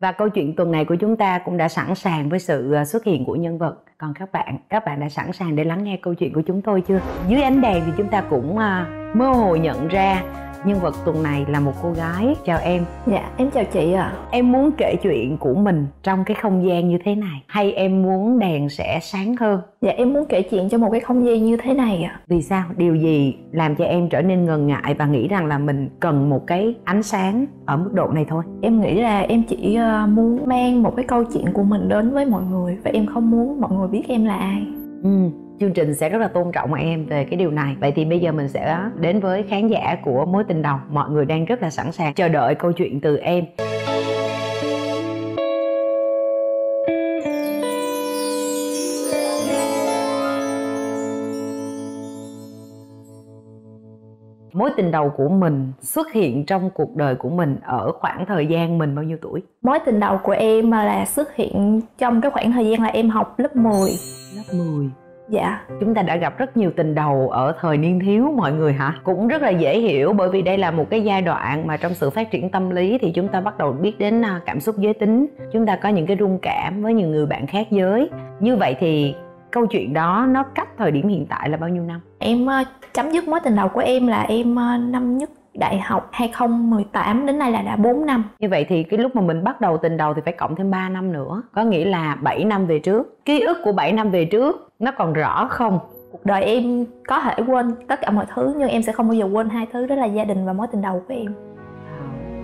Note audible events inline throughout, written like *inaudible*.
và câu chuyện tuần này của chúng ta cũng đã sẵn sàng với sự ờ, xuất hiện của nhân vật. Còn các bạn các bạn đã sẵn sàng để lắng nghe câu chuyện của chúng tôi chưa? Dưới ánh đèn thì chúng ta cũng ờ, mơ hồ nhận ra nhân vật tuần này là một cô gái. Chào em. Dạ em chào chị ạ. À. em muốn kể chuyện của mình trong cái không gian như thế này hay em muốn đèn sẽ sáng hơn? Dạ em muốn kể chuyện cho một cái không gian như thế này ạ. À. vì sao? Điều gì làm cho em trở nên ngần ngại và nghĩ rằng là mình cần một cái ánh sáng ở mức độ này thôi? Em nghĩ là em chỉ ờ, muốn mang một cái câu chuyện của mình đến với mọi người và em không muốn mọi người biết em là ai. Ừ chương trình sẽ rất là tôn trọng em về cái điều này. Vậy thì bây giờ mình sẽ đến với khán giả của mối tình đầu mọi người đang rất là sẵn sàng chờ đợi câu chuyện từ em. Mối tình đầu của mình xuất hiện trong cuộc đời của mình ở khoảng thời gian mình bao nhiêu tuổi? Mối tình đầu của em là xuất hiện trong cái khoảng thời gian là em học lớp 10 Lớp 10 Dạ Chúng ta đã gặp rất nhiều tình đầu ở thời niên thiếu mọi người hả? Cũng rất là dễ hiểu bởi vì đây là một cái giai đoạn mà trong sự phát triển tâm lý thì chúng ta bắt đầu biết đến à, cảm xúc giới tính Chúng ta có những cái rung cảm với những người bạn khác giới Như vậy thì câu chuyện đó nó cách thời điểm hiện tại là bao nhiêu năm? Em uh, chấm dứt mối tình đầu của em là em uh, năm nhất đại học 2018 đến nay là đã 4 năm. Như vậy thì cái lúc mà mình bắt đầu tình đầu thì phải cộng thêm 3 năm nữa. Có nghĩa là 7 năm về trước. Ký ức của 7 năm về trước nó còn rõ không? Cuộc đời em có thể quên tất cả mọi thứ nhưng em sẽ không bao giờ quên hai thứ đó là gia đình và mối tình đầu của em.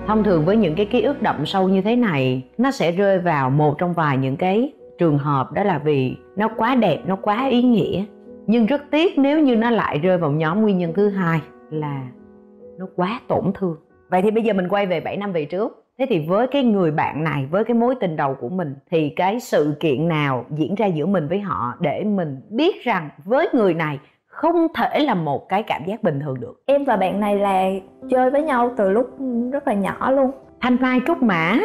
Thông thường với những cái ký ức đậm sâu như thế này nó sẽ rơi vào một trong vài những cái trường hợp đó là vì nó quá đẹp, nó quá ý nghĩa. Nhưng rất tiếc nếu như nó lại rơi vào nhóm nguyên nhân thứ hai là nó quá tổn thương. Vậy thì bây giờ mình quay về 7 năm về trước. Thế thì với cái người bạn này với cái mối tình đầu của mình thì cái sự kiện nào diễn ra giữa mình với họ để mình biết rằng với người này không thể là một cái cảm giác bình thường được? Em và bạn này là chơi với nhau từ lúc rất là nhỏ luôn. Thanh mai trúc mã.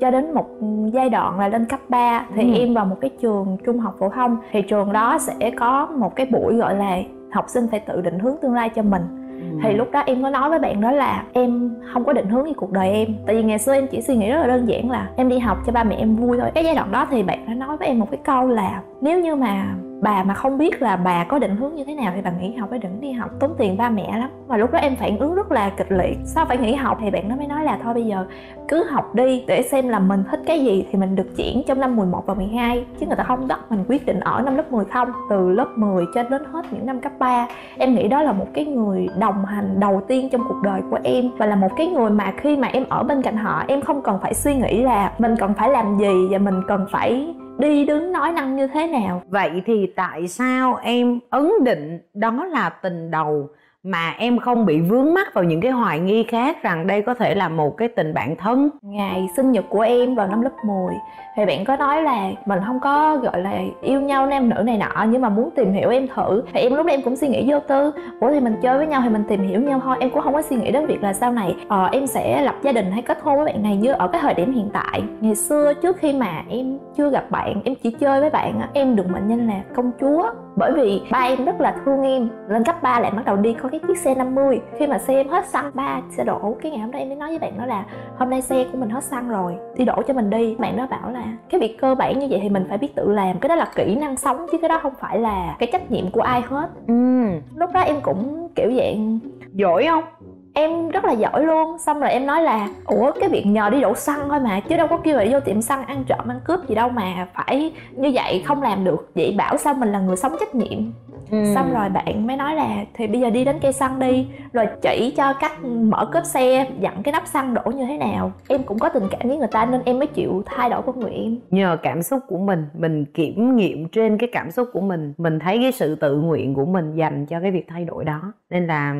Cho đến một giai đoạn là lên cấp 3 thì ừ. em vào một cái trường trung học phổ thông. Thì trường đó sẽ có một cái buổi gọi là học sinh phải tự định hướng tương lai cho mình Ừ. thì lúc đó em có nói với bạn đó là em không có định hướng gì cuộc đời em. Tại vì ngày xưa em chỉ suy nghĩ rất là đơn giản là em đi học cho ba mẹ em vui thôi. Cái giai đoạn đó thì bạn đã nói với em một cái câu là nếu như mà bà mà không biết là bà có định hướng như thế nào thì bà nghỉ học phải đừng đi học, tốn tiền ba mẹ lắm. Và lúc đó em phản ứng rất là kịch liệt. Sao phải nghỉ học thì bạn nó mới nói là thôi bây giờ cứ học đi để xem là mình thích cái gì thì mình được chuyển trong năm 11 và 12 chứ người ta không bắt mình quyết định ở năm lớp 10 không, từ lớp 10 cho đến hết những năm cấp 3 em nghĩ đó là một cái người đồng hành đầu tiên trong cuộc đời của em và là một cái người mà khi mà em ở bên cạnh họ, em không cần phải suy nghĩ là mình cần phải làm gì và mình cần phải đi đứng nói năng như thế nào? Vậy thì tại sao em ấn định đó là tình đầu mà em không bị vướng mắc vào những cái hoài nghi khác rằng đây có thể là một cái tình bạn thân. Ngày sinh nhật của em vào năm lớp 10 thì bạn có nói là mình không có gọi là yêu nhau nam nữ này nọ nhưng mà muốn tìm hiểu em thử. Thì em lúc đó em cũng suy nghĩ vô tư ủa thì mình chơi với nhau thì mình tìm hiểu nhau thôi. Em cũng không có suy nghĩ đến việc là sau này ờ, em sẽ lập gia đình hay kết hôn với bạn này như ở cái thời điểm hiện tại. Ngày xưa trước khi mà em chưa gặp bạn em chỉ chơi với bạn em được mệnh danh là công chúa bởi vì ba em rất là thương em. Lên cấp 3 lại bắt đầu đi có cái chiếc xe 50 khi mà xe em hết xăng ba sẽ đổ. Cái ngày hôm đó em mới nói với bạn đó là hôm nay xe của mình hết xăng rồi thì đổ cho mình đi. Bạn đó bảo là cái việc cơ bản như vậy thì mình phải biết tự làm. Cái đó là kỹ năng sống chứ cái đó không phải là cái trách nhiệm của ai hết. Ừ. lúc đó em cũng kiểu dạng giỏi không em rất là giỏi luôn. Xong rồi em nói là ủa cái việc nhờ đi đổ xăng thôi mà chứ đâu có kêu là vô tiệm xăng ăn trộm ăn cướp gì đâu mà phải như vậy không làm được. Vậy bảo sao mình là người sống trách nhiệm. Ừ. xong rồi bạn mới nói là thì bây giờ đi đến cây xăng đi rồi chỉ cho cách mở cốp xe dặn cái nắp xăng đổ như thế nào. Em cũng có tình cảm với người ta nên em mới chịu thay đổi con người em nhờ cảm xúc của mình mình kiểm nghiệm trên cái cảm xúc của mình mình thấy cái sự tự nguyện của mình dành cho cái việc thay đổi đó. Nên là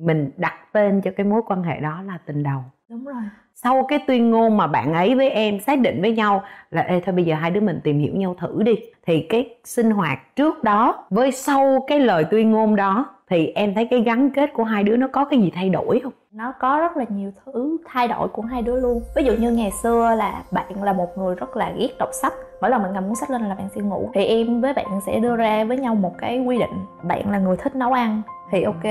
mình đặt tên cho cái mối quan hệ đó là tình đầu. Đúng rồi. Sau cái tuyên ngôn mà bạn ấy với em xác định với nhau là ê thôi bây giờ hai đứa mình tìm hiểu nhau thử đi. Thì cái sinh hoạt trước đó với sau cái lời tuyên ngôn đó thì em thấy cái gắn kết của hai đứa nó có cái gì thay đổi không? Nó có rất là nhiều thứ thay đổi của hai đứa luôn. Ví dụ như ngày xưa là bạn là một người rất là ghét đọc sách. Mỗi lần bạn cầm cuốn sách lên là bạn sẽ ngủ. Thì em với bạn sẽ đưa ra với nhau một cái quy định. Bạn là người thích nấu ăn thì ok,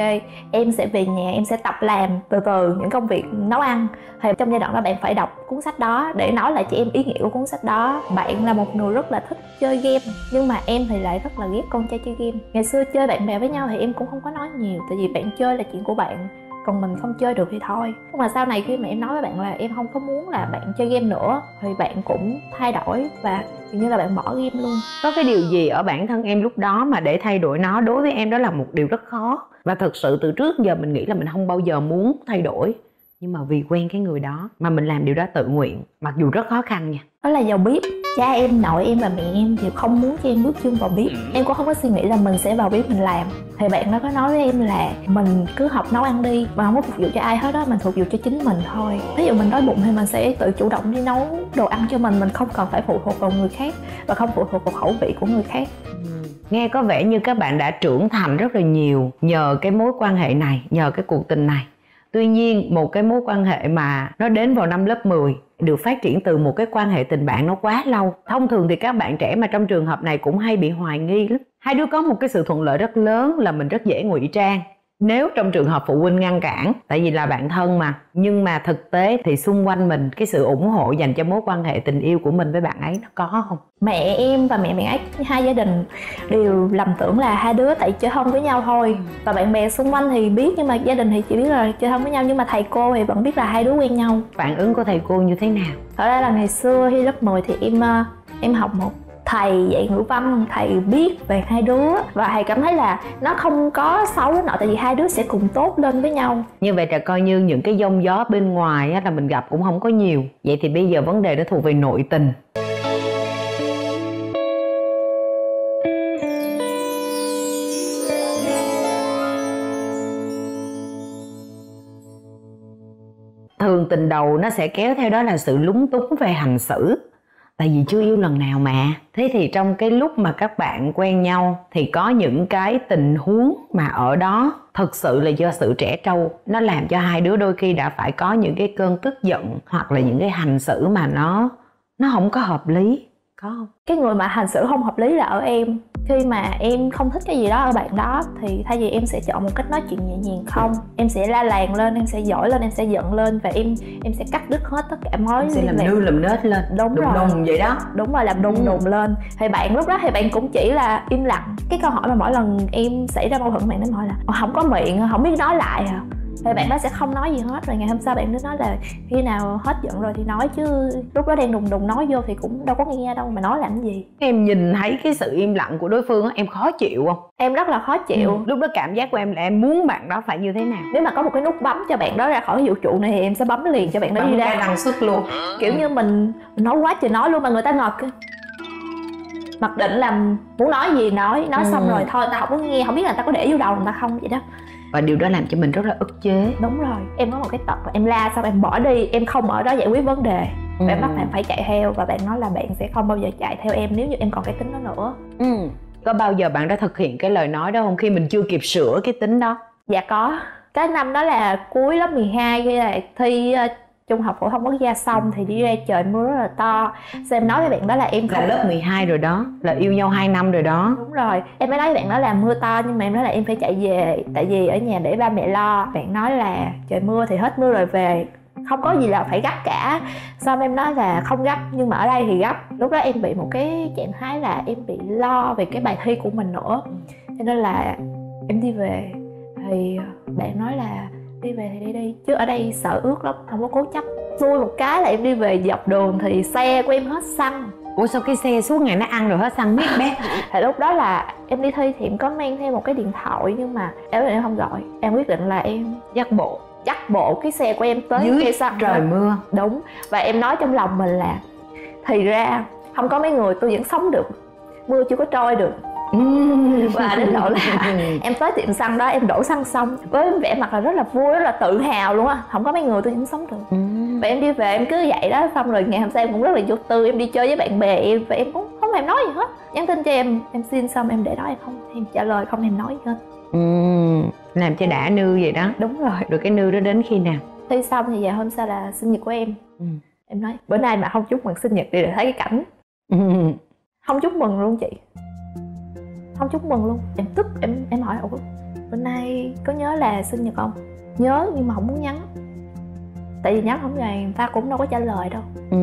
em sẽ về nhà, em sẽ tập làm từ từ những công việc nấu ăn. Thì trong giai đoạn đó bạn phải đọc cuốn sách đó để nói lại cho em ý nghĩa của cuốn sách đó. Bạn là một người rất là thích chơi game, nhưng mà em thì lại rất là ghét con trai chơi game. Ngày xưa chơi bạn bè với nhau thì em cũng không có nói nhiều, tại vì bạn chơi là chuyện của bạn còn mình không chơi được thì thôi. Nhưng mà sau này khi mà em nói với bạn là em không có muốn là bạn chơi game nữa thì bạn cũng thay đổi và dường như là bạn bỏ game luôn. Có cái điều gì ở bản thân em lúc đó mà để thay đổi nó đối với em đó là một điều rất khó. Và thực sự từ trước giờ mình nghĩ là mình không bao giờ muốn thay đổi. Nhưng mà vì quen cái người đó mà mình làm điều đó tự nguyện mặc dù rất khó khăn nha. Đó là vào bếp cha em nội em và mẹ em thì không muốn cho em bước chân vào bếp. Em cũng không có suy nghĩ là mình sẽ vào bếp mình làm. Thì bạn nó có nói với em là mình cứ học nấu ăn đi mà không có phục vụ cho ai hết đó mình phục vụ cho chính mình thôi. Ví dụ mình đói bụng thì mình sẽ tự chủ động đi nấu đồ ăn cho mình mình không cần phải phụ thuộc vào người khác và không phụ thuộc vào khẩu vị của người khác. Nghe có vẻ như các bạn đã trưởng thành rất là nhiều nhờ cái mối quan hệ này nhờ cái cuộc tình này tuy nhiên, một cái mối quan hệ mà nó đến vào năm lớp 10 được phát triển từ một cái quan hệ tình bạn nó quá lâu. Thông thường thì các bạn trẻ mà trong trường hợp này cũng hay bị hoài nghi lắm. Hai đứa có một cái sự thuận lợi rất lớn là mình rất dễ ngụy trang nếu trong trường hợp phụ huynh ngăn cản tại vì là bạn thân mà nhưng mà thực tế thì xung quanh mình cái sự ủng hộ dành cho mối quan hệ tình yêu của mình với bạn ấy nó có không? Mẹ em và mẹ bạn ấy hai gia đình đều lầm tưởng là hai đứa tại chơi thân với nhau thôi. Và bạn bè xung quanh thì biết nhưng mà gia đình thì chỉ biết là chơi thân với nhau nhưng mà thầy cô thì vẫn biết là hai đứa quen nhau. Phản ứng của thầy cô như thế nào? Thật ra là ngày xưa khi lớp 10 thì em ờ, em học một thầy dạy ngữ văn thầy biết về hai đứa và thầy cảm thấy là nó không có xấu đến nọ tại vì hai đứa sẽ cùng tốt lên với nhau. Như vậy là coi như những cái giông gió bên ngoài á, là mình gặp cũng không có nhiều. Vậy thì bây giờ vấn đề nó thuộc về nội tình. Thường tình đầu nó sẽ kéo theo đó là sự lúng túng về hành xử tại vì chưa yêu lần nào mà. Thế thì trong cái lúc mà các bạn quen nhau thì có những cái tình huống mà ở đó thực sự là do sự trẻ trâu. Nó làm cho hai đứa đôi khi đã phải có những cái cơn tức giận hoặc là những cái hành xử mà nó nó không có hợp lý. Có không? Cái người mà hành xử không hợp lý là ở em khi mà em không thích cái gì đó ở bạn đó thì thay vì em sẽ chọn một cách nói chuyện nhẹ nhàng không em sẽ la làng lên em sẽ giỏi lên em sẽ giận lên và em em sẽ cắt đứt hết tất cả mối em sẽ làm nư làm nết lên đúng đùng rồi. đùng vậy đó. Đúng rồi làm đùng ừ. đùng lên. Thì bạn lúc đó thì bạn cũng chỉ là im lặng. Cái câu hỏi mà mỗi lần em xảy ra mâu thuẫn bạn nó hỏi là không có miệng không biết nói lại à thì bạn đó sẽ không nói gì hết rồi ngày hôm sau bạn mới nói là khi nào hết giận rồi thì nói chứ lúc đó đang đùng đùng nói vô thì cũng đâu có nghe đâu mà nói làm gì? Em nhìn thấy cái sự im lặng của đối phương á em khó chịu không? Em rất là khó chịu. Ừ. lúc đó cảm giác của em là em muốn bạn đó phải như thế nào? Nếu mà có một cái nút bấm cho bạn đó ra khỏi vũ trụ này thì em sẽ bấm liền cho bạn đó bấm đi ra. năng suất luôn. Kiểu như mình, mình nói quá trời nói luôn mà người ta ngọt mặc định là muốn nói gì nói nói ừ. xong rồi thôi ta không có nghe không biết là ta có để vô đầu người ta không vậy đó và điều đó làm cho mình rất là ức chế. Đúng rồi em có một cái tật là em la xong em bỏ đi em không ở đó giải quyết vấn đề. Ừ. bạn bắt bạn phải chạy theo và bạn nói là bạn sẽ không bao giờ chạy theo em nếu như em còn cái tính đó nữa. Ừ. Có bao giờ bạn đã thực hiện cái lời nói đó không? Khi mình chưa kịp sửa cái tính đó. Dạ có. Cái năm đó là cuối lớp 12 khi là thi trung học phổ thông quốc gia xong thì đi ra trời mưa rất là to. Sao em nói với bạn đó là em không... Là lớp 12 rồi đó Là yêu nhau 2 năm rồi đó. Đúng rồi Em mới nói với bạn đó là mưa to Nhưng mà em nói là em phải chạy về Tại vì ở nhà để ba mẹ lo. Bạn nói là trời mưa thì hết mưa rồi về không có gì là phải gấp cả. Xong em nói là không gấp nhưng mà ở đây thì gấp. Lúc đó em bị một cái trạng thái là em bị lo về cái bài thi của mình nữa. Cho nên là em đi về thì bạn nói là đi về thì đi đi chứ ở đây sợ ướt lắm không có cố chấp. Xui một cái là em đi về dọc đường thì xe của em hết xăng. Ủa sao cái xe suốt ngày nó ăn rồi hết xăng biết bé? Thì lúc đó là em đi thi thì em có mang theo một cái điện thoại nhưng mà em em không gọi. Em quyết định là em dắt bộ. dắt bộ cái xe của em tới dưới cây xăng trời mưa. Đúng. Và em nói trong lòng mình là thì ra không có mấy người tôi vẫn sống được. Mưa chưa có trôi được và đến độ là *laughs* em tới tiệm xăng đó em đổ xăng xong với vẻ mặt là rất là vui rất là tự hào luôn á. Không có mấy người tôi vẫn sống được. Và em đi về em cứ vậy đó xong rồi ngày hôm sau em cũng rất là vô tư em đi chơi với bạn bè em và em cũng không thèm nói gì hết. Nhắn tin cho em em xin xong em để đó em không? Thèm trả lời không thèm nói gì hết. Ừ, làm cho đã nư vậy đó. Đúng rồi. Rồi cái nư đó đến khi nào? Thi xong thì giờ hôm sau là sinh nhật của em. Ừ. em nói bữa nay mà không chúc mừng sinh nhật đi để thấy cái cảnh. Ừ. không chúc mừng luôn chị không chúc mừng luôn. Em tức em em hỏi ủa bữa nay có nhớ là sinh nhật không? Nhớ nhưng mà không muốn nhắn. Tại vì nhắn không về người ta cũng đâu có trả lời đâu. Ừ.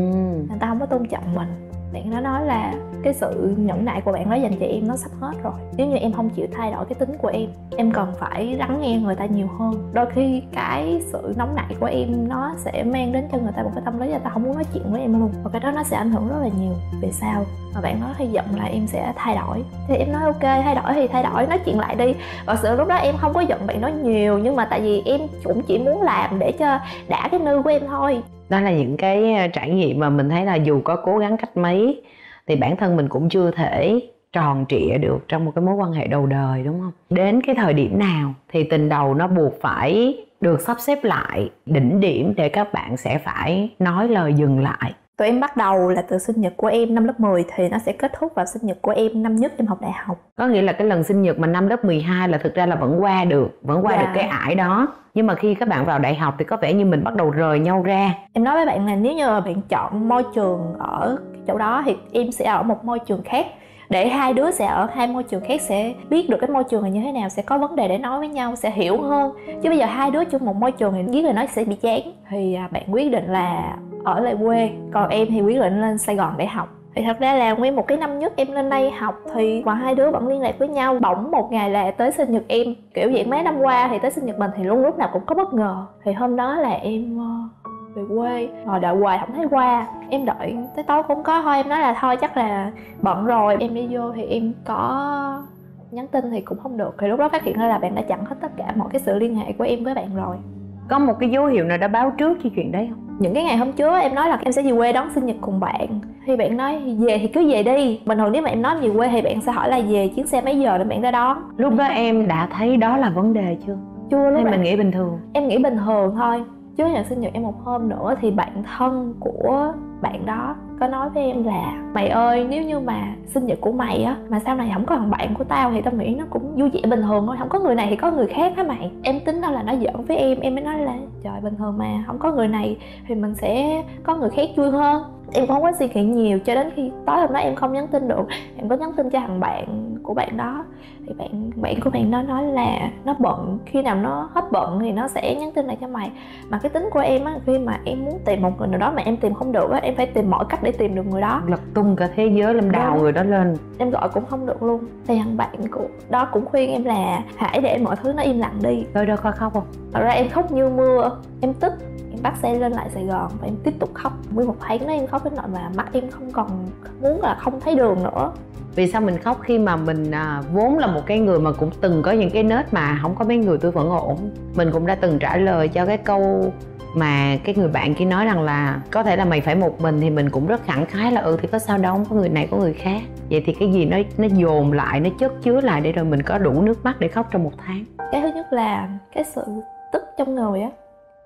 người ta không có tôn trọng mình bạn nó nói là cái sự nhẫn nại của bạn đó dành cho em nó sắp hết rồi. Nếu như em không chịu thay đổi cái tính của em em cần phải lắng nghe người ta nhiều hơn. Đôi khi cái sự nóng nảy của em nó sẽ mang đến cho người ta một cái tâm lý là ta không muốn nói chuyện với em luôn. Và cái đó nó sẽ ảnh hưởng rất là nhiều. Về sau, mà bạn nói hy vọng là em sẽ thay đổi. Thì em nói ok, thay đổi thì thay đổi, nói chuyện lại đi. Và sự lúc đó em không có giận bạn nói nhiều, nhưng mà tại vì em cũng chỉ muốn làm để cho đã cái nư của em thôi đó là những cái ờ, trải nghiệm mà mình thấy là dù có cố gắng cách mấy thì bản thân mình cũng chưa thể tròn trịa được trong một cái mối quan hệ đầu đời, đúng không? Đến cái thời điểm nào thì tình đầu nó buộc phải được sắp xếp lại, đỉnh điểm để các bạn sẽ phải nói lời dừng lại tụi em bắt đầu là từ sinh nhật của em năm lớp 10 thì nó sẽ kết thúc vào sinh nhật của em năm nhất em học đại học. Có nghĩa là cái lần sinh nhật mà năm lớp 12 là thực ra là vẫn qua được vẫn qua dạ. được cái ải đó. Nhưng mà khi các bạn vào đại học thì có vẻ như mình bắt đầu rời nhau ra. Em nói với bạn là nếu như bạn chọn môi trường ở chỗ đó thì em sẽ ở một môi trường khác. Để hai đứa sẽ ở hai môi trường khác sẽ biết được cái môi trường này như thế nào sẽ có vấn đề để nói với nhau sẽ hiểu hơn. Chứ bây giờ hai đứa chung một môi trường thì biết là nó sẽ bị chán. Thì à, bạn quyết định là ở lại quê. Còn em thì quyết định lên sài gòn để học. Thì thật ra là nguyên một cái năm nhất em lên đây học thì và hai đứa vẫn liên lạc với nhau. Bỗng một ngày là tới sinh nhật em. Kiểu vậy, mấy năm qua thì tới sinh nhật mình thì luôn lúc nào cũng có bất ngờ. Thì hôm đó là em ờ, về quê. Ngồi đợi hoài không thấy qua. Em đợi tới tối cũng có thôi. Em nói là thôi chắc là bận rồi. Em đi vô thì em có nhắn tin thì cũng không được. Thì lúc đó phát hiện ra là bạn đã chặn hết tất cả mọi cái sự liên hệ của em với bạn rồi có một cái dấu hiệu nào đã báo trước cho chuyện đấy không? Những cái ngày hôm trước em nói là em sẽ về quê đón sinh nhật cùng bạn. Thì bạn nói về thì cứ về đi. Bình thường nếu mà em nói về quê thì bạn sẽ hỏi là về chuyến xe mấy giờ để bạn ra đón? Lúc đó em đã thấy đó là vấn đề chưa? Chưa lúc hay mình nghĩ bình thường? em nghĩ bình thường thôi. Trước ngày sinh nhật em một hôm nữa thì bạn thân của bạn đó có nói với em là, mày ơi, nếu như mà sinh nhật của mày á, mà sau này không có thằng bạn của tao thì tao nghĩ nó cũng vui vẻ bình thường thôi. Không có người này thì có người khác hả mày? Em tính đâu là nó giỡn với em em mới nói là, trời, bình thường mà không có người này thì mình sẽ có người khác vui hơn. Em cũng không có suy nghĩ nhiều, cho đến khi tối hôm đó em không nhắn tin được. Em có nhắn tin cho thằng bạn của bạn đó thì bạn bạn của bạn đó nói là nó bận khi nào nó hết bận thì nó sẽ nhắn tin lại cho mày. Mà cái tính của em á khi mà em muốn tìm một người nào đó mà em tìm không được á em phải tìm mọi cách để tìm được người đó. Lật tung cả thế giới làm đào người đó lên. Em gọi cũng không được luôn. Thì thằng bạn của đó cũng khuyên em là hãy để mọi thứ nó im lặng đi. Rồi đâu có khóc không? Thật ra em khóc như mưa. Em tức em bắt xe lên lại sài gòn và em tiếp tục khóc. Nguyên một tháng đó em khóc đến nỗi mà mắt em không còn muốn là không thấy đường nữa vì sao mình khóc khi mà mình à, vốn là một cái người mà cũng từng có những cái nết mà không có mấy người tôi vẫn ổn? Mình cũng đã từng trả lời cho cái câu mà cái người bạn kia nói rằng là có thể là mày phải một mình thì mình cũng rất khẳng khái là ừ thì có sao đâu có người này có người khác. Vậy thì cái gì nó nó dồn lại nó chất chứa lại để rồi mình có đủ nước mắt để khóc trong một tháng? Cái thứ nhất là cái sự tức trong người á.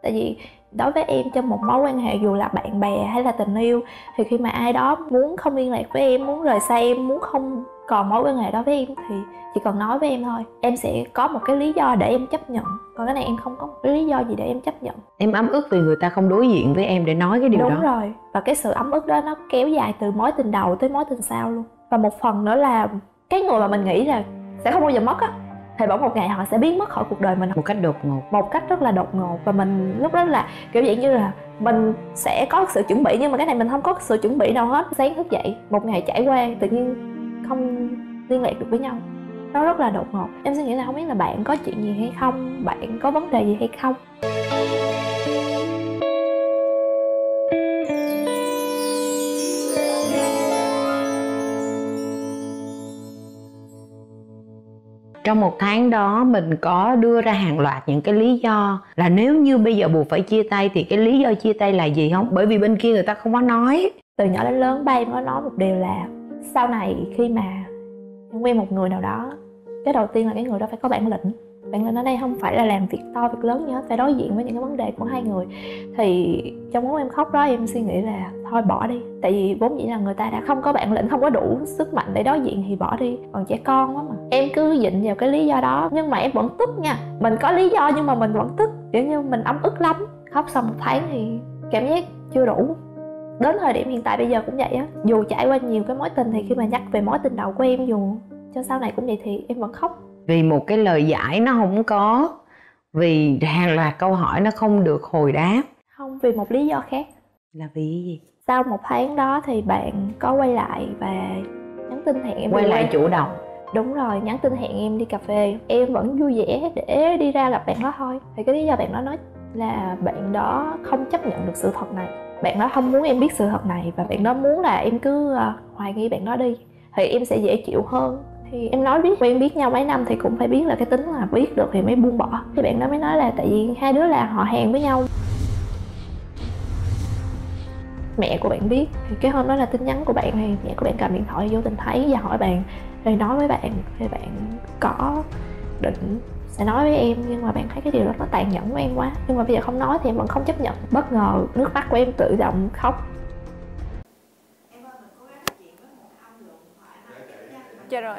Tại vì đối với em trong một mối quan hệ dù là bạn bè hay là tình yêu thì khi mà ai đó muốn không liên lạc với em muốn rời xa em muốn không còn mối quan hệ đó với em thì chỉ cần nói với em thôi. Em sẽ có một cái lý do để em chấp nhận. Còn cái này em không có một cái lý do gì để em chấp nhận. Em ấm ức vì người ta không đối diện với em để nói cái điều đúng đó. đúng rồi. Và cái sự ấm ức đó nó kéo dài từ mối tình đầu tới mối tình sau luôn. Và một phần nữa là cái người mà mình nghĩ là sẽ không bao giờ mất á thì bỗng một ngày họ sẽ biến mất khỏi cuộc đời mình. Một cách đột ngột. Một cách rất là đột ngột. Và mình lúc đó là kiểu dạng như là mình sẽ có sự chuẩn bị nhưng mà cái này mình không có sự chuẩn bị đâu hết. Sáng thức dậy một ngày trải qua tự nhiên không liên lạc được với nhau. Nó rất là đột ngột. Em suy nghĩ là không biết là bạn có chuyện gì hay không? Bạn có vấn đề gì hay không trong một tháng đó mình có đưa ra hàng loạt những cái lý do là nếu như bây giờ buộc phải chia tay thì cái lý do chia tay là gì không? Bởi vì bên kia người ta không có nói. Từ nhỏ đến lớn ba em có nói một điều là sau này khi mà em quen một người nào đó, cái đầu tiên là cái người đó phải có bản lĩnh bạn lên ở đây, không phải là làm việc to, việc lớn gì hết, phải đối diện với những cái vấn đề của hai người. Thì trong lúc em khóc đó em suy nghĩ là thôi bỏ đi. Tại vì vốn dĩ là người ta đã không có bạn lĩnh, không có đủ sức mạnh để đối diện thì bỏ đi. Còn trẻ con quá mà. Em cứ dịnh vào cái lý do đó, nhưng mà em vẫn tức nha. Mình có lý do nhưng mà mình vẫn tức. Kiểu như mình ấm ức lắm. Khóc xong một tháng thì cảm giác chưa đủ. Đến thời điểm hiện tại bây giờ cũng vậy á. Dù trải qua nhiều cái mối tình thì khi mà nhắc về mối tình đầu của em dù cho sau này cũng vậy thì em vẫn khóc vì một cái lời giải nó không có vì hàng loạt câu hỏi nó không được hồi đáp. Không vì một lý do khác. Là vì gì? Sau một tháng đó thì bạn có quay lại và nhắn tin hẹn em quay lại chủ động. Đúng rồi nhắn tin hẹn em đi cà phê. Em vẫn vui vẻ để đi ra gặp bạn đó thôi. Thì cái lý do bạn đó nói là bạn đó không chấp nhận được sự thật này. Bạn đó không muốn em biết sự thật này và bạn đó muốn là em cứ uh, hoài nghi bạn đó đi. Thì em sẽ dễ chịu hơn thì em nói biết, quen biết nhau mấy năm thì cũng phải biết là cái tính là biết được thì mới buông bỏ. Thì bạn đó mới nói là tại vì hai đứa là họ hàng với nhau. Mẹ của bạn biết, thì cái hôm đó là tin nhắn của bạn thì mẹ của bạn cầm điện thoại vô tình thấy và hỏi bạn, rồi nói với bạn, thì bạn có định sẽ nói với em nhưng mà bạn thấy cái điều đó nó tàn nhẫn với em quá, nhưng mà bây giờ không nói thì em vẫn không chấp nhận. Bất ngờ nước mắt của em tự động khóc. Dạ rồi.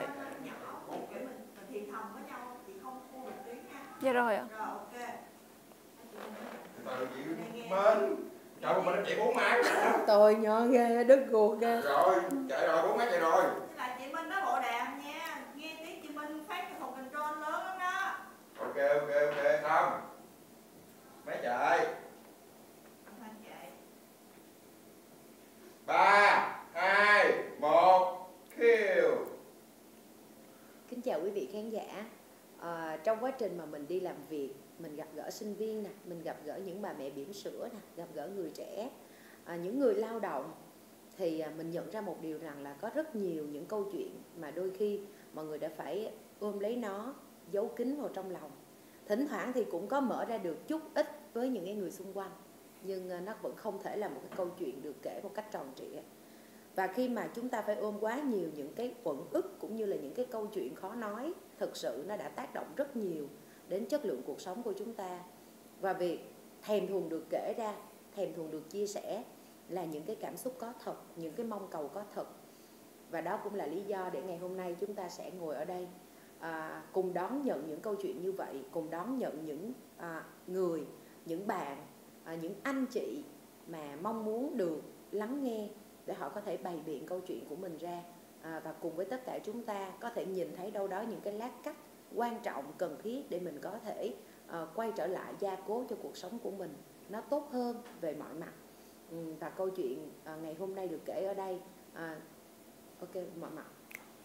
Dạ rồi ạ. Trời ơi, mình chạy bốn máy Tôi nhớ ghê, đứt ruột ghê. Rồi, chạy rồi, bốn máy chạy rồi. Lại chị Minh nó bộ đàm nha. Nghe tiếng chị Minh phát cái thùng control lớn lắm đó. Ok, ok, ok, xong Máy chạy. Anh chạy. Ba hai một kill Kính chào quý vị khán giả à, Trong quá trình mà mình đi làm việc Mình gặp gỡ sinh viên nè Mình gặp gỡ những bà mẹ bỉm sữa nè Gặp gỡ người trẻ à, Những người lao động Thì à, mình nhận ra một điều rằng là có rất nhiều những câu chuyện Mà đôi khi mọi người đã phải ôm lấy nó Giấu kín vào trong lòng. Thỉnh thoảng thì cũng có mở ra được chút ít với những cái người xung quanh Nhưng à, nó vẫn không thể là một cái câu chuyện được kể một cách tròn trịa. Và khi mà chúng ta phải ôm quá nhiều những cái uẩn ức cũng như là những cái câu chuyện khó nói thực sự nó đã tác động rất nhiều đến chất lượng cuộc sống của chúng ta. Và việc thèm thuồng được kể ra thèm thuồng được chia sẻ là những cái cảm xúc có thật những cái mong cầu có thật. Và đó cũng là lý do để ngày hôm nay chúng ta sẽ ngồi ở đây à, cùng đón nhận những câu chuyện như vậy cùng đón nhận những à, người những bạn à, những anh chị mà mong muốn được lắng nghe để họ có thể bày biện câu chuyện của mình ra à, và cùng với tất cả chúng ta có thể nhìn thấy đâu đó những cái lát cắt quan trọng cần thiết để mình có thể uh, quay trở lại gia cố cho cuộc sống của mình. Nó tốt hơn về mọi mặt. Ừ, và câu chuyện uh, ngày hôm nay được kể ở đây uh, ok mọi mặt.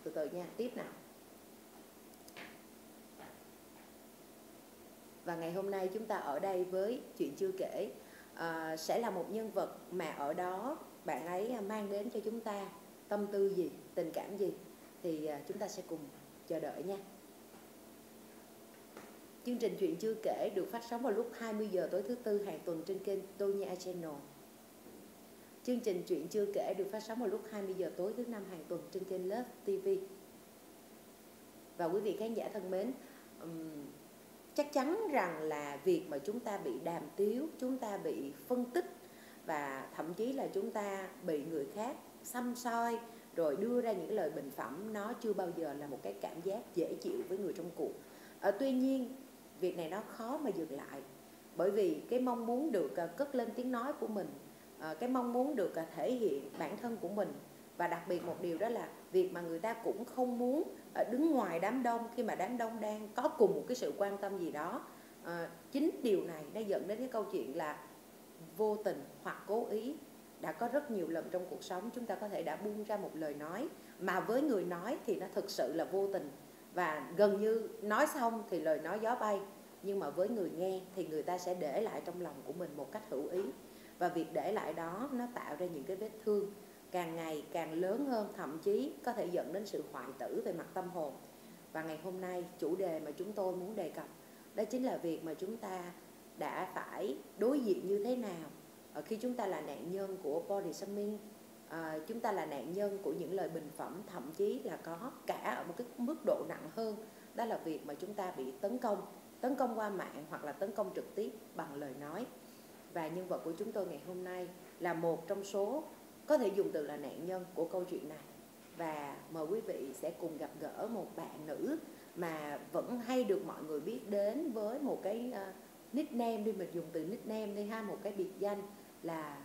Từ từ nha tiếp nào. Và ngày hôm nay chúng ta ở đây với chuyện chưa kể. Uh, sẽ là một nhân vật mà ở đó bạn ấy mang đến cho chúng ta tâm tư gì tình cảm gì thì à, chúng ta sẽ cùng chờ đợi nha Chương trình Chuyện Chưa Kể được phát sóng vào lúc 20 giờ tối thứ Tư hàng tuần trên kênh Tonya Channel. Chương trình Chuyện Chưa Kể được phát sóng vào lúc 20 giờ tối thứ Năm hàng tuần trên kênh Love TV. Và quý vị khán giả thân mến, um, chắc chắn rằng là việc mà chúng ta bị đàm tiếu, chúng ta bị phân tích và thậm chí là chúng ta bị người khác xăm soi rồi đưa ra những lời bình phẩm nó chưa bao giờ là một cái cảm giác dễ chịu với người trong cuộc. À, tuy nhiên việc này nó khó mà dừng lại bởi vì cái mong muốn được uh, cất lên tiếng nói của mình uh, cái mong muốn được uh, thể hiện bản thân của mình và đặc biệt một điều đó là việc mà người ta cũng không muốn uh, đứng ngoài đám đông khi mà đám đông đang có cùng một cái sự quan tâm gì đó uh, chính điều này đã dẫn đến cái câu chuyện là vô tình hoặc cố ý đã có rất nhiều lần trong cuộc sống chúng ta có thể đã buông ra một lời nói, mà với người nói thì nó thực sự là vô tình. Và gần như nói xong thì lời nói gió bay, nhưng mà với người nghe thì người ta sẽ để lại trong lòng của mình một cách hữu ý. Và việc để lại đó nó tạo ra những cái vết thương càng ngày càng lớn hơn, thậm chí có thể dẫn đến sự hoại tử về mặt tâm hồn. Và ngày hôm nay, chủ đề mà chúng tôi muốn đề cập đó chính là việc mà chúng ta đã phải đối diện như thế nào Ờ, khi chúng ta là nạn nhân của body shaming à, chúng ta là nạn nhân của những lời bình phẩm thậm chí là có cả ở một cái mức độ nặng hơn đó là việc mà chúng ta bị tấn công tấn công qua mạng hoặc là tấn công trực tiếp bằng lời nói. Và nhân vật của chúng tôi ngày hôm nay là một trong số có thể dùng từ là nạn nhân của câu chuyện này. Và mời quý vị sẽ cùng gặp gỡ một bạn nữ mà vẫn hay được mọi người biết đến với một cái uh, nickname đi mình dùng từ nickname đi ha một cái biệt danh là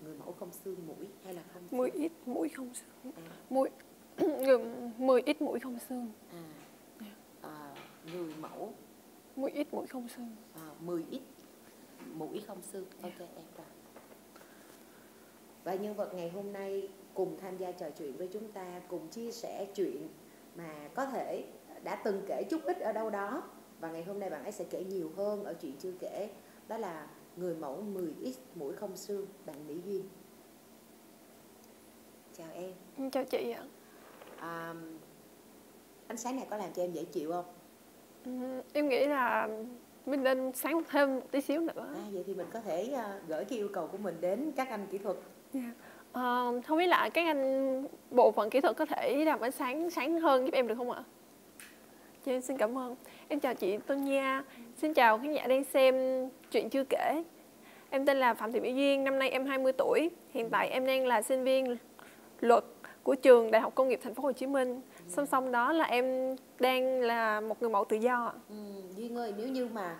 người mẫu không xương mũi hay là không xương? mũi ít mũi không xương. À. mũi *clears throat* 10 ít mũi không xương. À. người mẫu? Mũi ít mũi không xương. À, 10 ít mũi không xương. Ok em rồi. Và nhân vật ngày hôm nay cùng tham gia trò chuyện với chúng ta cùng chia sẻ chuyện mà có thể đã từng kể chút ít ở đâu đó. Và ngày hôm nay bạn ấy sẽ kể nhiều hơn ở chuyện chưa kể. Đó là người mẫu 10x mũi không xương bạn Mỹ Duyên. Chào em. Em chào chị ạ. À, ánh sáng này có làm cho em dễ chịu không? Ừm, em nghĩ là mình nên sáng thêm một tí xíu nữa. À, vậy thì mình có thể à, gửi cái yêu cầu của mình đến các anh kỹ thuật. Ờ, không biết là các anh bộ phận kỹ thuật có thể làm ánh sáng sáng hơn giúp em được không ạ? Dạ, em xin cảm ơn em chào chị Tô Nha. Xin chào khán giả đang xem chuyện chưa kể. Em tên là Phạm Thị Mỹ Duyên năm nay em 20 tuổi. Hiện tại em đang là sinh viên luật của trường Đại học Công nghiệp Thành phố Hồ Chí Minh. Song song đó là em đang là một người mẫu tự do. Ừ, Duyên ơi nếu như mà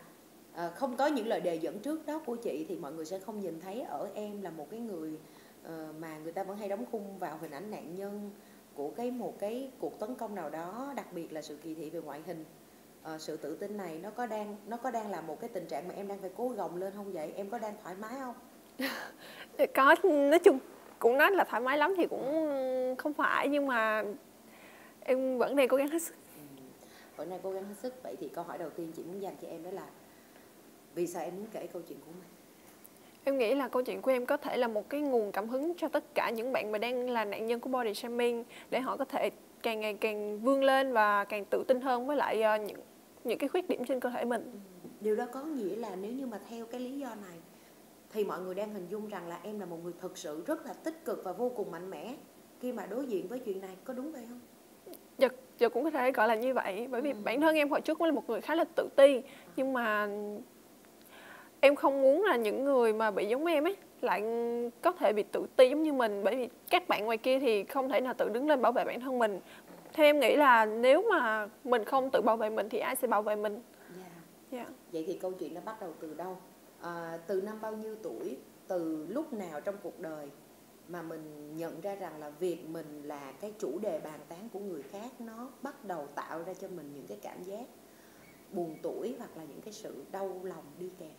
ờ, không có những lời đề dẫn trước đó của chị thì mọi người sẽ không nhìn thấy ở em là một cái người ờ, mà người ta vẫn hay đóng khung vào hình ảnh nạn nhân của cái một cái cuộc tấn công nào đó đặc biệt là sự kỳ thị về ngoại hình. Ờ, sự tự tin này nó có đang nó có đang là một cái tình trạng mà em đang phải cố gồng lên không vậy? Em có đang thoải mái không? *laughs* Có nói chung cũng nói là thoải mái lắm thì cũng không phải nhưng mà em vẫn đang cố gắng hết sức. Vẫn đang cố gắng hết sức. Vậy thì câu hỏi đầu tiên chị muốn dành cho em đó là vì sao em muốn kể câu chuyện của mình? Em nghĩ là câu chuyện của em có thể là một cái nguồn cảm hứng cho tất cả những bạn mà đang là nạn nhân của body shaming để họ có thể càng ngày càng vươn lên và càng tự tin hơn với lại ờ, những những cái khuyết điểm trên cơ thể mình. điều đó có nghĩa là nếu như mà theo cái lý do này thì mọi người đang hình dung rằng là em là một người thực sự rất là tích cực và vô cùng mạnh mẽ. Khi mà đối diện với chuyện này có đúng vậy không? Giờ, giờ cũng có thể gọi là như vậy. Bởi vì Ừ. bản thân em hồi trước cũng là một người khá là tự ti nhưng mà em không muốn là những người mà bị giống em ấy lại có thể bị tự ti giống như mình. Bởi vì các bạn ngoài kia thì không thể nào tự đứng lên bảo vệ bản thân mình theo em nghĩ là nếu mà mình không tự bảo vệ mình thì ai sẽ bảo vệ mình? Dạ. Dạ. Vậy thì câu chuyện nó bắt đầu từ đâu? À, từ năm bao nhiêu tuổi từ lúc nào trong cuộc đời mà mình nhận ra rằng là việc mình là cái chủ đề bàn tán của người khác nó bắt đầu tạo ra cho mình những cái cảm giác buồn tuổi hoặc là những cái sự đau lòng đi kèm?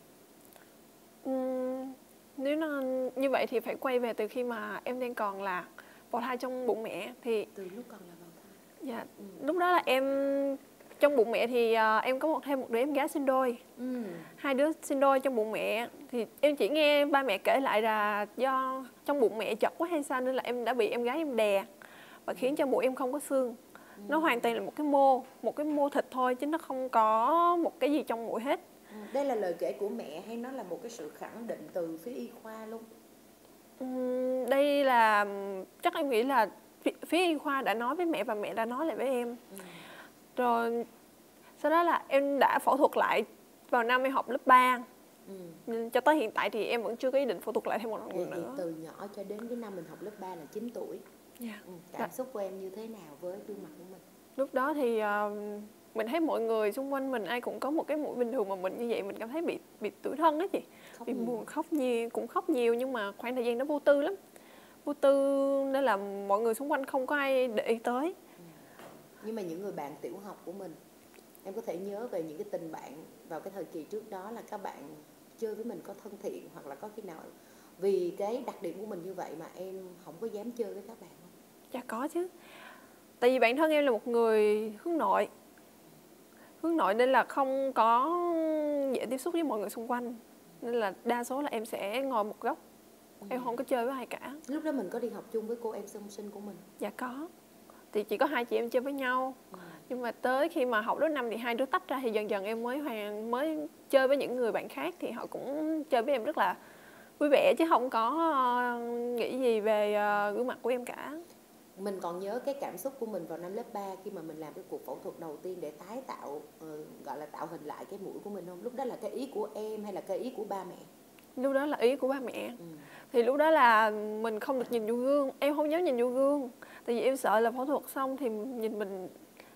Ừm, nếu nó như vậy thì phải quay về từ khi mà em đang còn là bào thai trong bụng mẹ. Thì từ lúc còn là dạ. Ừ. lúc đó là em trong bụng mẹ thì ờ, em có một thêm một đứa em gái sinh đôi. Ừ. hai đứa sinh đôi trong bụng mẹ thì em chỉ nghe ba mẹ kể lại là do trong bụng mẹ chật quá hay sao nên là em đã bị em gái em đè và khiến cho bụng em không có xương. Nó hoàn toàn là một cái mô một cái mô thịt thôi chứ nó không có một cái gì trong mũi hết. Ừ, đây là lời kể của mẹ hay nó là một cái sự khẳng định từ phía y khoa luôn? Ừm, đây là chắc em nghĩ là phía, y khoa đã nói với mẹ và mẹ đã nói lại với em Ừ. rồi sau đó là em đã phẫu thuật lại vào năm em học lớp 3 Ừ. cho tới hiện tại thì em vẫn chưa có ý định phẫu thuật lại thêm một lần nữa từ nhỏ cho đến cái năm mình học lớp 3 là 9 tuổi Dạ. ừ. cảm xúc của em như thế nào với gương mặt của mình lúc đó thì ờ, mình thấy mọi người xung quanh mình ai cũng có một cái mũi bình thường mà mình như vậy mình cảm thấy bị bị tủi thân á chị khóc bị nhiều. buồn khóc nhiều cũng khóc nhiều nhưng mà khoảng thời gian đó vô tư lắm vô tư nên là mọi người xung quanh không có ai để ý tới. Nhưng mà những người bạn tiểu học của mình em có thể nhớ về những cái tình bạn vào cái thời kỳ trước đó là các bạn chơi với mình có thân thiện hoặc là có khi nào vì cái đặc điểm của mình như vậy mà em không có dám chơi với các bạn không? Dạ có chứ. Tại vì bản thân em là một người hướng nội. Hướng nội nên là không có dễ tiếp xúc với mọi người xung quanh. Nên là đa số là em sẽ ngồi một góc Em không có chơi với ai cả. Lúc đó mình có đi học chung với cô em song sinh của mình. Dạ có. Thì chỉ có hai chị em chơi với nhau. Nhưng mà tới khi mà học lớp 5 thì hai đứa tách ra Thì dần dần em mới hoàn mới chơi với những người bạn khác Thì họ cũng chơi với em rất là vui vẻ Chứ không có ờ, nghĩ gì về ờ, gương mặt của em cả. Mình còn nhớ cái cảm xúc của mình vào năm lớp 3 khi mà mình làm cái cuộc phẫu thuật đầu tiên để tái tạo ờ, gọi là tạo hình lại cái mũi của mình không? Lúc đó là cái ý của em hay là cái ý của ba mẹ Lúc đó là ý của ba mẹ ừ. thì lúc đó là mình không được nhìn vô gương em không dám nhìn vô gương tại vì em sợ là phẫu thuật xong thì nhìn mình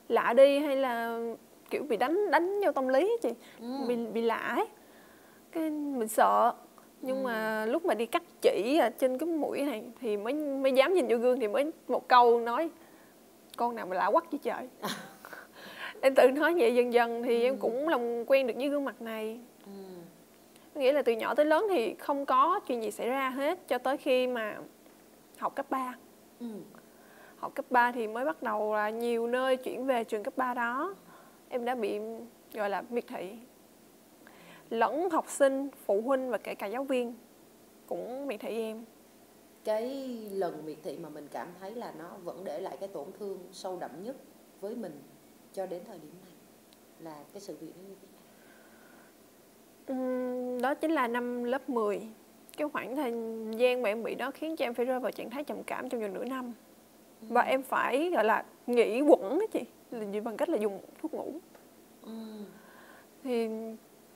lạ đi hay là kiểu bị đánh đánh vô tâm lý chị Ừ. bị bị lạ ấy cái mình sợ nhưng Ừ. mà lúc mà đi cắt chỉ trên cái mũi này thì mới mới dám nhìn vô gương thì mới một câu nói con nào mà lạ quắc vậy trời *laughs* em tự nói vậy dần dần thì em Ừ. cũng làm quen được với gương mặt này. Nghĩa là từ nhỏ tới lớn thì không có chuyện gì xảy ra hết cho tới khi mà học cấp 3 Ừ. học cấp 3 thì mới bắt đầu là nhiều nơi chuyển về trường cấp 3 đó. Em đã bị gọi là miệt thị. Lẫn học sinh phụ huynh và kể cả giáo viên cũng miệt thị em. Cái lần miệt thị mà mình cảm thấy là nó vẫn để lại cái tổn thương sâu đậm nhất với mình cho đến thời điểm này là cái sự việc nó như thế đó chính là năm lớp 10 cái khoảng thời gian mà em bị đó khiến cho em phải rơi vào trạng thái trầm cảm trong vòng nửa năm. Và em phải gọi là nghỉ quẩn á chị là gì bằng cách là dùng thuốc ngủ. Ừ. thì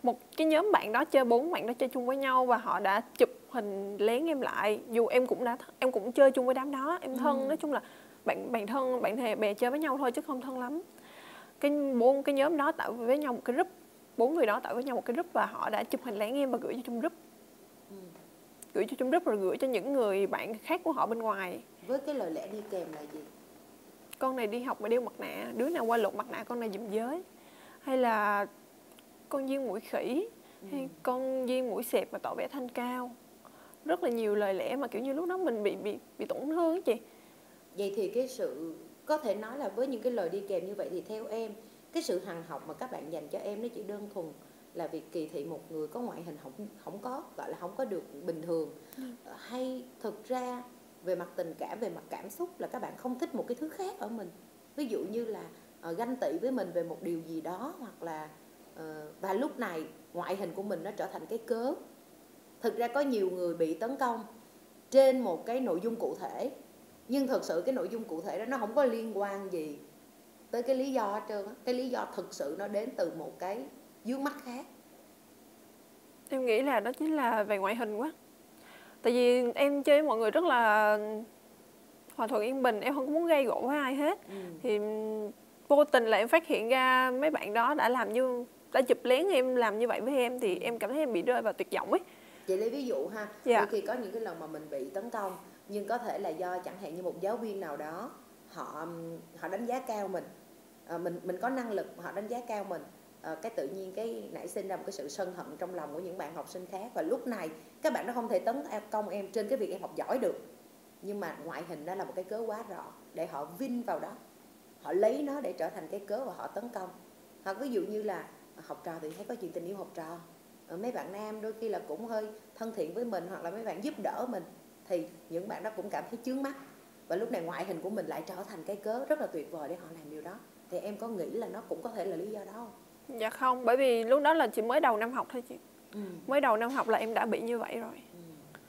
một cái nhóm bạn đó chơi bốn bạn đó chơi chung với nhau và họ đã chụp hình lén em lại. Dù em cũng đã em cũng chơi chung với đám đó. Em thân Ừ. nói chung là bạn bạn thân bạn thề bè chơi với nhau thôi chứ không thân lắm. Cái bốn cái nhóm đó tạo với nhau một cái group bốn người đó tạo với nhau một cái group và họ đã chụp hình lén em và gửi cho trong group. Ừ. gửi cho trong group rồi gửi cho những người bạn khác của họ bên ngoài. Với cái lời lẽ đi kèm là gì? Con này đi học mà đeo mặt nạ đứa nào qua lột mặt nạ con này giùm giới. Hay là con viên mũi khỉ hay con viên mũi xẹp mà tỏ vẻ thanh cao. Rất là nhiều lời lẽ mà kiểu như lúc đó mình bị bị bị tổn thương chị. Vậy thì cái sự có thể nói là với những cái lời đi kèm như vậy thì theo em cái sự hằng học mà các bạn dành cho em nó chỉ đơn thuần là việc kỳ thị một người có ngoại hình không không có gọi là không có được bình thường. Hay thực ra về mặt tình cảm về mặt cảm xúc là các bạn không thích một cái thứ khác ở mình. Ví dụ như là ờ, ganh tị với mình về một điều gì đó hoặc là ờ, và lúc này ngoại hình của mình nó trở thành cái cớ. Thực ra có nhiều người bị tấn công trên một cái nội dung cụ thể nhưng thực sự cái nội dung cụ thể đó nó không có liên quan gì tới cái lý do hết trơn á cái lý do thực sự nó đến từ một cái dướng mắt khác em nghĩ là đó chính là về ngoại hình quá tại vì em chơi với mọi người rất là hòa thuận yên bình em không có muốn gây gỗ với ai hết ừ. thì vô tình là em phát hiện ra mấy bạn đó đã làm như đã chụp lén em làm như vậy với em thì em cảm thấy em bị rơi vào tuyệt vọng ấy Chị lấy ví dụ ha, Dạ. đôi khi có những cái lần mà mình bị tấn công nhưng có thể là do chẳng hạn như một giáo viên nào đó họ họ đánh giá cao mình à, mình mình có năng lực họ đánh giá cao mình. À, cái tự nhiên cái nảy sinh ra một cái sự sân hận trong lòng của những bạn học sinh khác. Và lúc này các bạn nó không thể tấn công em trên cái việc em học giỏi được. Nhưng mà ngoại hình đó là một cái cớ quá rõ để họ vin vào đó. Họ lấy nó để trở thành cái cớ và họ tấn công. Hoặc ví dụ như là học trò thì thấy có chuyện tình yêu học trò. Ờ, mấy bạn nam đôi khi là cũng hơi thân thiện với mình hoặc là mấy bạn giúp đỡ mình. Thì những bạn đó cũng cảm thấy chướng mắt. Và lúc này ngoại hình của mình lại trở thành cái cớ rất là tuyệt vời để họ làm điều đó thì em có nghĩ là nó cũng có thể là lý do đó không? dạ không bởi vì lúc đó là chỉ mới đầu năm học thôi chị Ừ. mới đầu năm học là em đã bị như vậy rồi Ừ.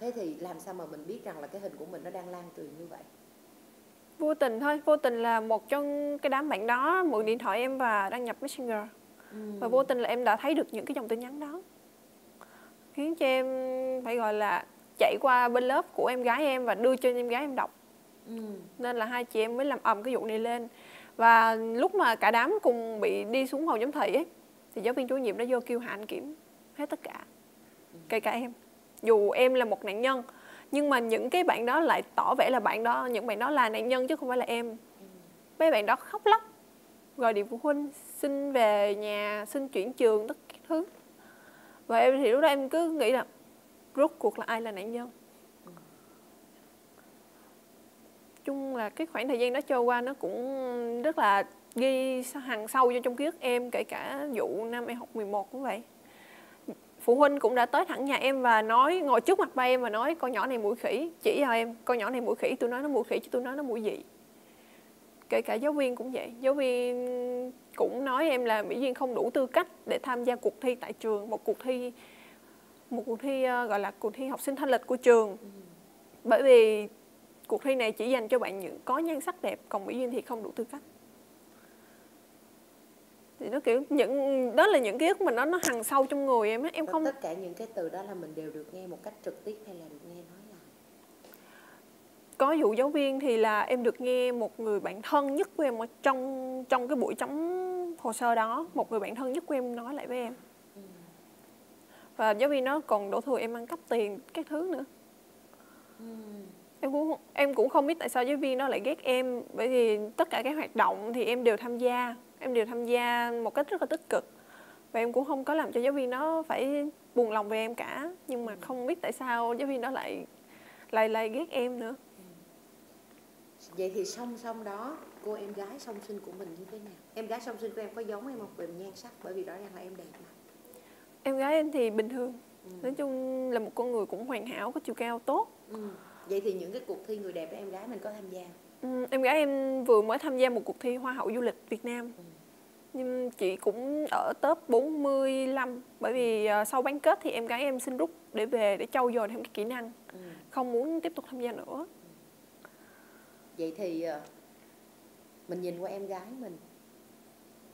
Thế thì làm sao mà mình biết rằng là cái hình của mình nó đang lan truyền như vậy? vô tình thôi vô tình là một trong cái đám bạn đó mượn điện thoại em và đăng nhập messenger Ừ. và vô tình là em đã thấy được những cái dòng tin nhắn đó khiến cho em phải gọi là chạy qua bên lớp của em gái em và đưa cho em gái em đọc Ừ. nên là hai chị em mới làm ầm cái vụ này lên và lúc mà cả đám cùng bị đi xuống phòng giám thị ấy, thì giáo viên chủ nhiệm đã vô kêu hạ anh kiểm hết tất cả, kể cả em. Dù em là một nạn nhân, nhưng mà những cái bạn đó lại tỏ vẻ là bạn đó, những bạn đó là nạn nhân chứ không phải là em. Mấy bạn đó khóc lóc, gọi điện phụ huynh, xin về nhà, xin chuyển trường, tất cả thứ. Và em thì lúc đó em cứ nghĩ là rốt cuộc là ai là nạn nhân? Chung là cái khoảng thời gian đó trôi qua nó cũng rất là ghi hằn sâu vô trong ký ức em kể cả vụ năm em học 11 cũng vậy. Phụ huynh cũng đã tới thẳng nhà em và nói ngồi trước mặt ba em và nói con nhỏ này mũi khỉ chỉ cho em. Con nhỏ này mũi khỉ tôi nói nó mũi khỉ chứ tôi nói nó mũi dị. Kể cả giáo viên cũng vậy. Giáo viên cũng nói em là mỹ duyên không đủ tư cách để tham gia cuộc thi tại trường một cuộc thi một cuộc thi ờ, gọi là cuộc thi học sinh thanh lịch của trường. Bởi vì cuộc thi này chỉ dành cho bạn những có nhan sắc đẹp còn mỹ duyên thì không đủ tư cách thì nó kiểu những đó là những ký ức mà nó nó hằn sâu trong người em á em không tất cả những cái từ đó là mình đều được nghe một cách trực tiếp hay là được nghe nói lại? có vụ giáo viên thì là em được nghe một người bạn thân nhất của em ở trong trong cái buổi chấm hồ sơ đó một người bạn thân nhất của em nói lại với em và giáo viên đó còn đổ thừa em ăn cắp tiền các thứ nữa Ừ. em cũng em cũng không biết tại sao giáo viên đó lại ghét em. Bởi vì tất cả các hoạt động thì em đều tham gia. Em đều tham gia một cách rất là tích cực. Và em cũng không có làm cho giáo viên nó phải buồn lòng về em cả. Nhưng mà không biết tại sao giáo viên đó lại lại lại ghét em nữa. Vậy thì song song đó cô em gái song sinh của mình như thế nào? Em gái song sinh của em có giống em không? Về nhan sắc bởi vì rõ ràng là em đẹp mà. Em gái em thì bình thường. Ừ. nói chung là một con người cũng hoàn hảo có chiều cao tốt. Ừ. vậy thì những cái cuộc thi người đẹp đó em gái mình có tham gia Ừ, em gái em vừa mới tham gia một cuộc thi Hoa hậu du lịch Việt Nam. Ừ. Nhưng chị cũng ở top 45 Bởi vì ờ, sau bán kết thì em gái em xin rút để về để trau dồi thêm cái kỹ năng. Ừ. Không muốn tiếp tục tham gia nữa. Vậy thì ờ, mình nhìn qua em gái mình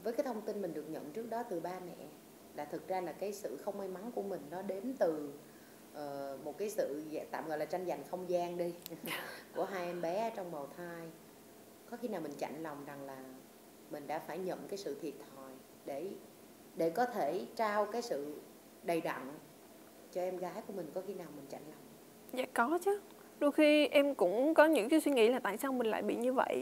với cái thông tin mình được nhận trước đó từ ba mẹ là thực ra là cái sự không may mắn của mình nó đến từ ờ, một cái sự dạ- tạm gọi là tranh giành không gian đi *laughs* của hai em bé trong bào thai. Có khi nào mình chạnh lòng rằng là mình đã phải nhận cái sự thiệt thòi để để có thể trao cái sự đầy đặn cho em gái của mình có khi nào mình chạnh lòng? Dạ có chứ. Đôi khi em cũng có những cái suy nghĩ là tại sao mình lại bị như vậy